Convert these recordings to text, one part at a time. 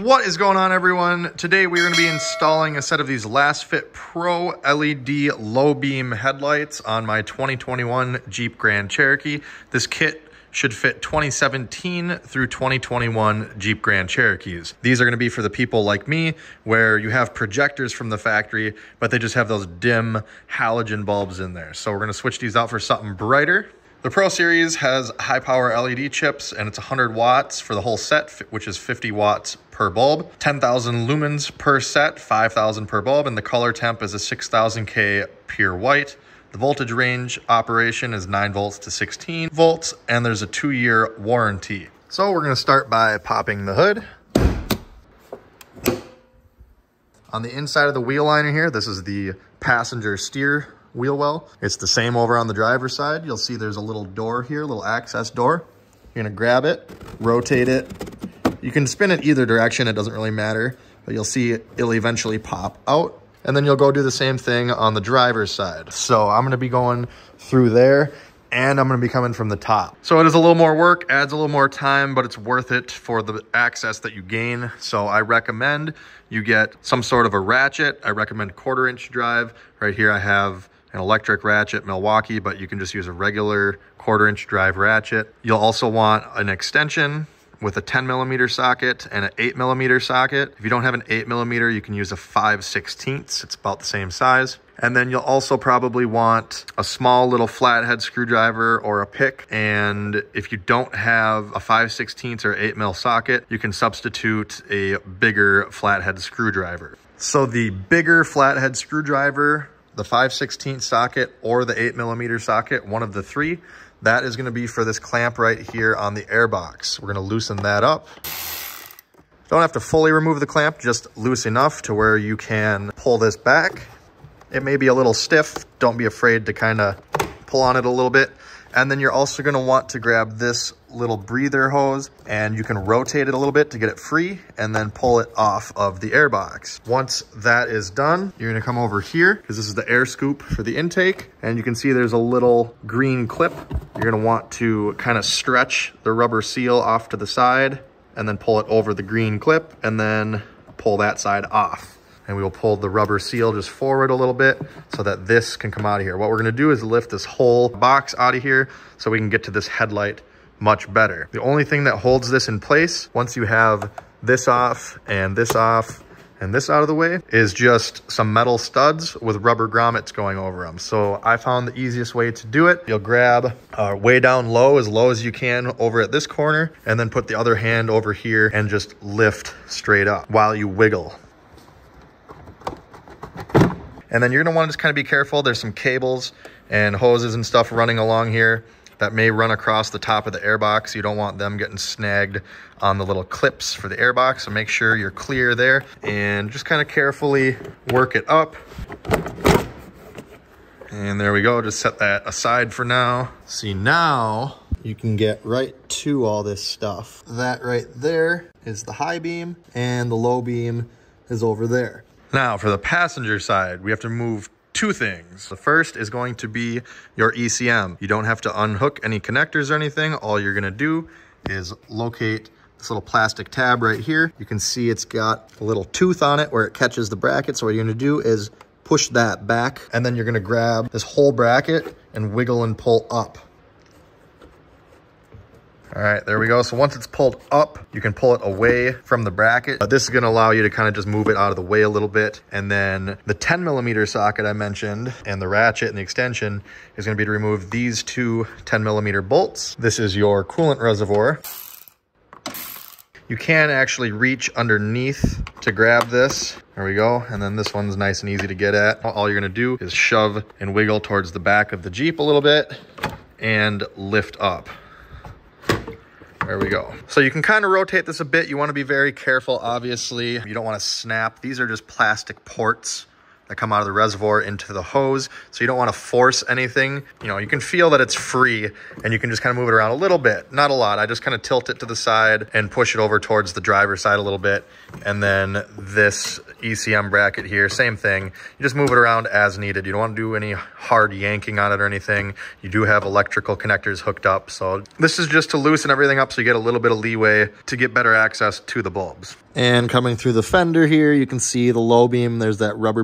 What is going on everyone? Today we're going to be installing a set of these Lasfit Pro LED low beam headlights on my 2021 Jeep Grand Cherokee. This kit should fit 2017 through 2021 Jeep Grand Cherokees. These are going to be for the people like me where you have projectors from the factory, but they just have those dim halogen bulbs in there. So we're going to switch these out for something brighter. The Pro Series has high power LED chips and it's 100 watts for the whole set, which is 50 watts per bulb, 10,000 lumens per set, 5,000 per bulb, and the color temp is a 6000K pure white. The voltage range operation is 9 volts to 16 volts, and there's a two year warranty. So we're gonna start by popping the hood. On the inside of the wheel liner here, this is the passenger steer wheel well. It's the same over on the driver's side. You'll see there's a little door here, a little access door. You're gonna grab it, rotate it. You can spin it either direction, it doesn't really matter, but you'll see it'll eventually pop out. And then you'll go do the same thing on the driver's side. So I'm gonna be going through there and I'm gonna be coming from the top. So it is a little more work, adds a little more time, but it's worth it for the access that you gain. So I recommend you get some sort of a ratchet. I recommend quarter inch drive. Right here I have an electric ratchet Milwaukee, but you can just use a regular quarter inch drive ratchet. You'll also want an extension with a 10 millimeter socket and an 8 millimeter socket. If you don't have an 8 millimeter, you can use a 5 16ths. It's about the same size. And then you'll also probably want a small little flathead screwdriver or a pick. And if you don't have a 5 16ths or 8 mil socket, you can substitute a bigger flathead screwdriver. So the bigger flathead screwdriver the 5 16 socket or the 8 millimeter socket, one of the three. That is gonna be for this clamp right here on the airbox. We're gonna loosen that up. Don't have to fully remove the clamp, just loose enough to where you can pull this back. It may be a little stiff. Don't be afraid to kind of pull on it a little bit. And then you're also gonna want to grab this little breather hose and you can rotate it a little bit to get it free and then pull it off of the air box. Once that is done, you're gonna come over here because this is the air scoop for the intake and you can see there's a little green clip. You're gonna want to kind of stretch the rubber seal off to the side and then pull it over the green clip and then pull that side off and we will pull the rubber seal just forward a little bit so that this can come out of here. What we're gonna do is lift this whole box out of here so we can get to this headlight much better. The only thing that holds this in place, once you have this off and this off and this out of the way, is just some metal studs with rubber grommets going over them. So I found the easiest way to do it. You'll grab uh, way down low, as low as you can over at this corner, and then put the other hand over here and just lift straight up while you wiggle. And then you're gonna wanna just kind of be careful. There's some cables and hoses and stuff running along here that may run across the top of the airbox. You don't want them getting snagged on the little clips for the airbox. So make sure you're clear there and just kind of carefully work it up. And there we go, just set that aside for now. See now, you can get right to all this stuff. That right there is the high beam and the low beam is over there. Now for the passenger side, we have to move two things. The first is going to be your ECM. You don't have to unhook any connectors or anything. All you're gonna do is locate this little plastic tab right here. You can see it's got a little tooth on it where it catches the bracket. So what you're gonna do is push that back and then you're gonna grab this whole bracket and wiggle and pull up. All right, there we go. So once it's pulled up, you can pull it away from the bracket. Uh, this is gonna allow you to kind of just move it out of the way a little bit. And then the 10 millimeter socket I mentioned and the ratchet and the extension is gonna be to remove these two 10 millimeter bolts. This is your coolant reservoir. You can actually reach underneath to grab this. There we go. And then this one's nice and easy to get at. All you're gonna do is shove and wiggle towards the back of the Jeep a little bit and lift up. There we go. So you can kind of rotate this a bit. You want to be very careful, obviously. You don't want to snap. These are just plastic ports that come out of the reservoir into the hose. So you don't want to force anything. You know, you can feel that it's free and you can just kind of move it around a little bit, not a lot. I just kind of tilt it to the side and push it over towards the driver's side a little bit. And then this ECM bracket here, same thing. You just move it around as needed. You don't want to do any hard yanking on it or anything. You do have electrical connectors hooked up. So this is just to loosen everything up so you get a little bit of leeway to get better access to the bulbs. And coming through the fender here, you can see the low beam, there's that rubber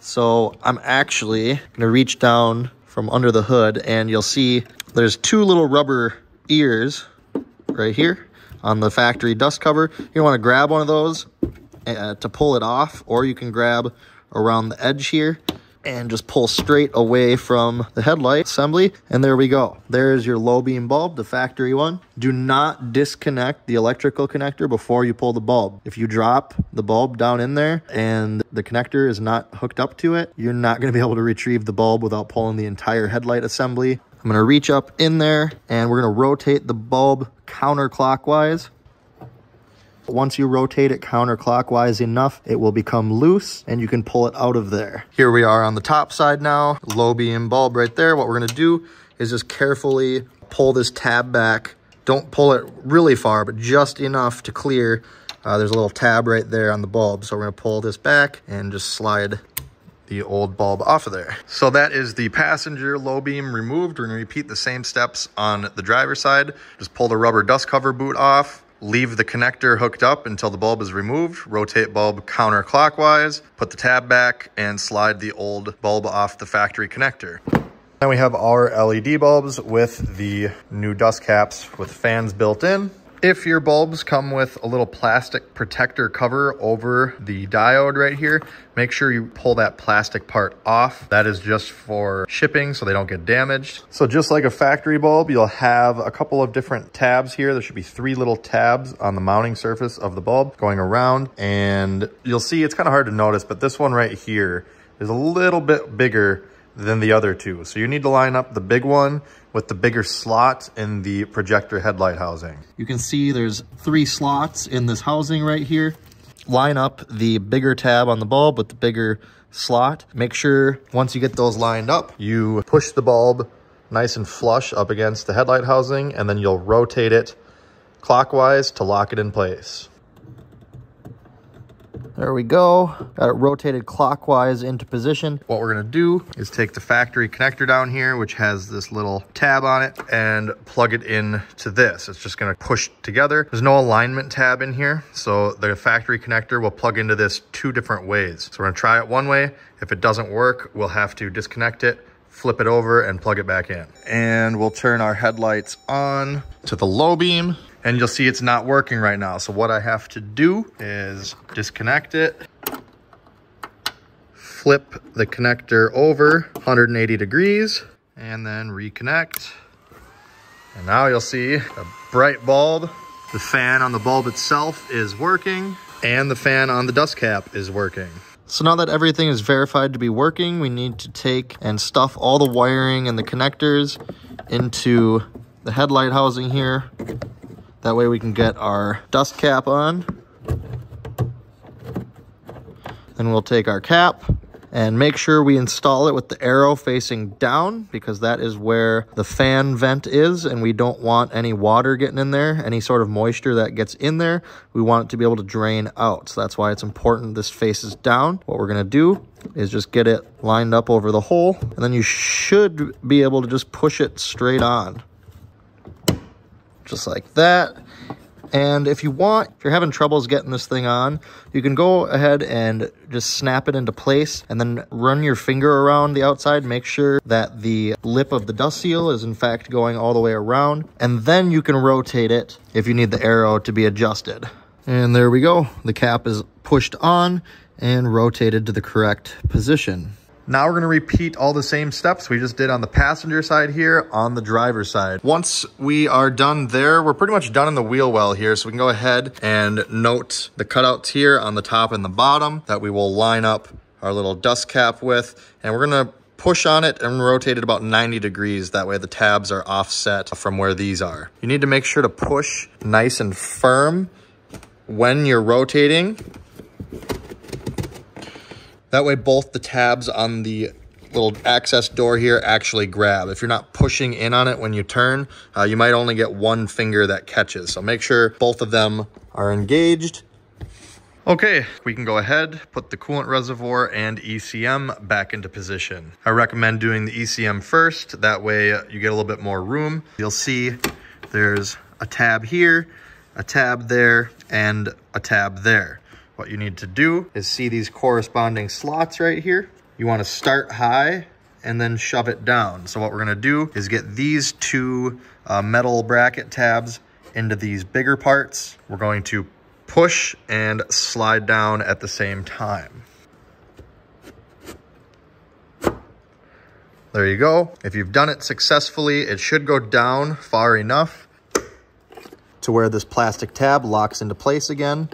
So I'm actually gonna reach down from under the hood and you'll see there's two little rubber ears right here on the factory dust cover. You wanna grab one of those uh, to pull it off, or you can grab around the edge here and just pull straight away from the headlight assembly. And there we go. There's your low beam bulb, the factory one. Do not disconnect the electrical connector before you pull the bulb. If you drop the bulb down in there and the connector is not hooked up to it, you're not gonna be able to retrieve the bulb without pulling the entire headlight assembly. I'm gonna reach up in there and we're gonna rotate the bulb counterclockwise once you rotate it counterclockwise enough, it will become loose and you can pull it out of there. Here we are on the top side now, low beam bulb right there. What we're gonna do is just carefully pull this tab back. Don't pull it really far, but just enough to clear. Uh, there's a little tab right there on the bulb. So we're gonna pull this back and just slide the old bulb off of there. So that is the passenger low beam removed. We're gonna repeat the same steps on the driver's side. Just pull the rubber dust cover boot off, Leave the connector hooked up until the bulb is removed. Rotate bulb counterclockwise. Put the tab back and slide the old bulb off the factory connector. Then we have our LED bulbs with the new dust caps with fans built in. If your bulbs come with a little plastic protector cover over the diode right here, make sure you pull that plastic part off. That is just for shipping so they don't get damaged. So just like a factory bulb, you'll have a couple of different tabs here. There should be three little tabs on the mounting surface of the bulb going around. And you'll see it's kind of hard to notice, but this one right here is a little bit bigger than the other two. So you need to line up the big one with the bigger slot in the projector headlight housing. You can see there's three slots in this housing right here. Line up the bigger tab on the bulb with the bigger slot. Make sure once you get those lined up, you push the bulb nice and flush up against the headlight housing and then you'll rotate it clockwise to lock it in place. There we go. Got it rotated clockwise into position. What we're gonna do is take the factory connector down here, which has this little tab on it, and plug it in to this. It's just gonna push together. There's no alignment tab in here, so the factory connector will plug into this two different ways. So we're gonna try it one way. If it doesn't work, we'll have to disconnect it, flip it over, and plug it back in. And we'll turn our headlights on to the low beam and you'll see it's not working right now. So what I have to do is disconnect it, flip the connector over 180 degrees, and then reconnect. And now you'll see a bright bulb. The fan on the bulb itself is working, and the fan on the dust cap is working. So now that everything is verified to be working, we need to take and stuff all the wiring and the connectors into the headlight housing here that way we can get our dust cap on. Then we'll take our cap and make sure we install it with the arrow facing down because that is where the fan vent is and we don't want any water getting in there, any sort of moisture that gets in there. We want it to be able to drain out. So that's why it's important this faces down. What we're gonna do is just get it lined up over the hole and then you should be able to just push it straight on just like that. And if you want, if you're having troubles getting this thing on, you can go ahead and just snap it into place and then run your finger around the outside. Make sure that the lip of the dust seal is in fact going all the way around. And then you can rotate it if you need the arrow to be adjusted. And there we go. The cap is pushed on and rotated to the correct position. Now we're gonna repeat all the same steps we just did on the passenger side here on the driver's side. Once we are done there, we're pretty much done in the wheel well here. So we can go ahead and note the cutouts here on the top and the bottom that we will line up our little dust cap with. And we're gonna push on it and rotate it about 90 degrees. That way the tabs are offset from where these are. You need to make sure to push nice and firm when you're rotating That way both the tabs on the little access door here actually grab. If you're not pushing in on it when you turn, uh, you might only get one finger that catches. So make sure both of them are engaged. Okay, we can go ahead, put the coolant reservoir and ECM back into position. I recommend doing the ECM first. That way you get a little bit more room. You'll see there's a tab here, a tab there, and a tab there. What you need to do is see these corresponding slots right here. You wanna start high and then shove it down. So what we're gonna do is get these two uh, metal bracket tabs into these bigger parts. We're going to push and slide down at the same time. There you go. If you've done it successfully, it should go down far enough to where this plastic tab locks into place again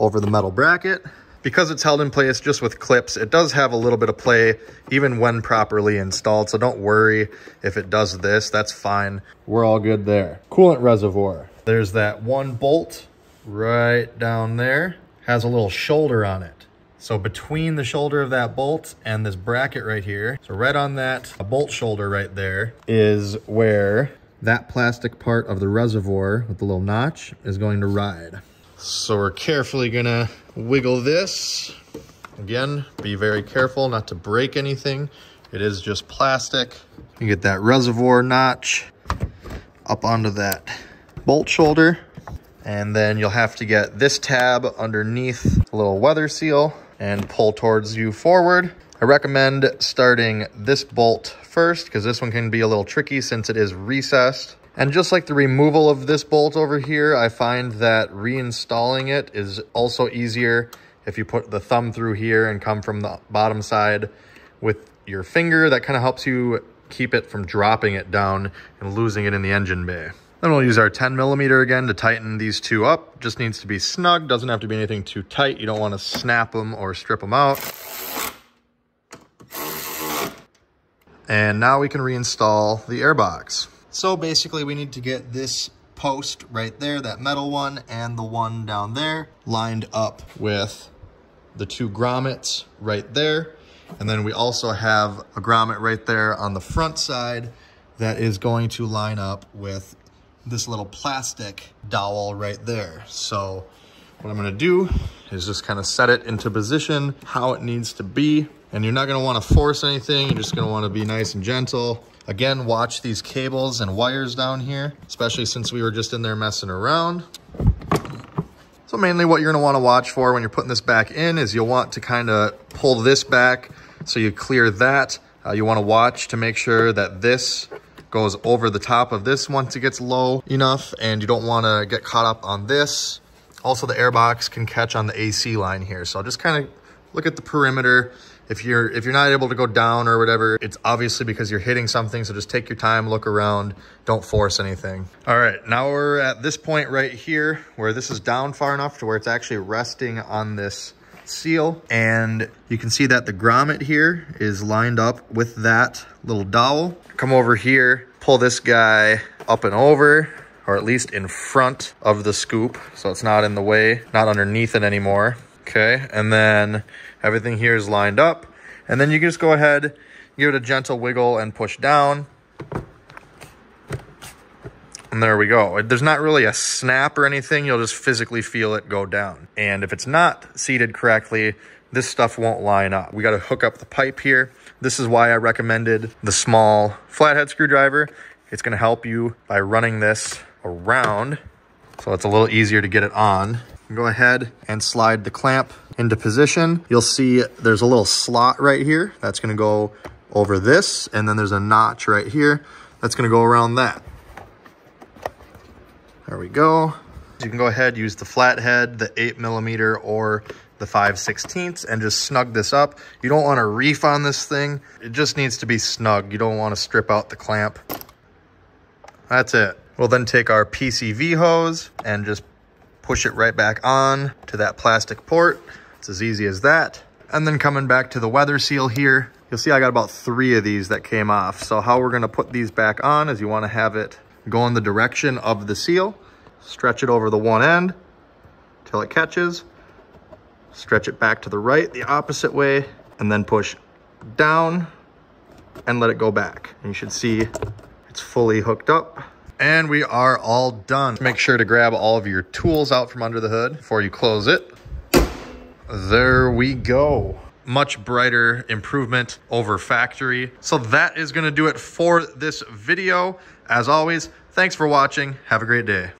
over the metal bracket. Because it's held in place just with clips, it does have a little bit of play even when properly installed. So don't worry if it does this, that's fine. We're all good there. Coolant reservoir. There's that one bolt right down there. Has a little shoulder on it. So between the shoulder of that bolt and this bracket right here, so right on that bolt shoulder right there is where that plastic part of the reservoir with the little notch is going to ride. So we're carefully gonna wiggle this. Again, be very careful not to break anything. It is just plastic. You get that reservoir notch up onto that bolt shoulder. And then you'll have to get this tab underneath the little weather seal and pull towards you forward. I recommend starting this bolt first because this one can be a little tricky since it is recessed. And just like the removal of this bolt over here, I find that reinstalling it is also easier if you put the thumb through here and come from the bottom side with your finger. That kind of helps you keep it from dropping it down and losing it in the engine bay. Then we'll use our 10 millimeter again to tighten these two up. Just needs to be snug, doesn't have to be anything too tight. You don't want to snap them or strip them out. And now we can reinstall the airbox. So basically we need to get this post right there, that metal one, and the one down there lined up with the two grommets right there. And then we also have a grommet right there on the front side that is going to line up with this little plastic dowel right there. So what I'm gonna do is just kind of set it into position how it needs to be. And you're not gonna wanna force anything. You're just gonna wanna be nice and gentle. Again, watch these cables and wires down here, especially since we were just in there messing around. So mainly what you're gonna wanna watch for when you're putting this back in is you'll want to kind of pull this back so you clear that. Uh, you wanna watch to make sure that this goes over the top of this once it gets low enough and you don't wanna get caught up on this. Also the airbox can catch on the AC line here. So just kind of look at the perimeter, if you're if you're not able to go down or whatever, it's obviously because you're hitting something. So just take your time, look around, don't force anything. All right, now we're at this point right here where this is down far enough to where it's actually resting on this seal. And you can see that the grommet here is lined up with that little dowel. Come over here, pull this guy up and over, or at least in front of the scoop. So it's not in the way, not underneath it anymore. Okay, and then everything here is lined up. And then you can just go ahead, give it a gentle wiggle and push down. And there we go. There's not really a snap or anything. You'll just physically feel it go down. And if it's not seated correctly, this stuff won't line up. We got to hook up the pipe here. This is why I recommended the small flathead screwdriver. It's going to help you by running this around so it's a little easier to get it on go ahead and slide the clamp into position. You'll see there's a little slot right here that's gonna go over this, and then there's a notch right here that's gonna go around that. There we go. You can go ahead, use the flathead, the eight millimeter, or the 5 16ths and just snug this up. You don't want to reef on this thing. It just needs to be snug. You don't want to strip out the clamp. That's it. We'll then take our PCV hose and just push it right back on to that plastic port. It's as easy as that. And then coming back to the weather seal here, you'll see I got about three of these that came off. So how we're gonna put these back on is you wanna have it go in the direction of the seal, stretch it over the one end till it catches, stretch it back to the right the opposite way, and then push down and let it go back. And you should see it's fully hooked up. And we are all done. Make sure to grab all of your tools out from under the hood before you close it. There we go. Much brighter improvement over factory. So that is gonna do it for this video. As always, thanks for watching. Have a great day.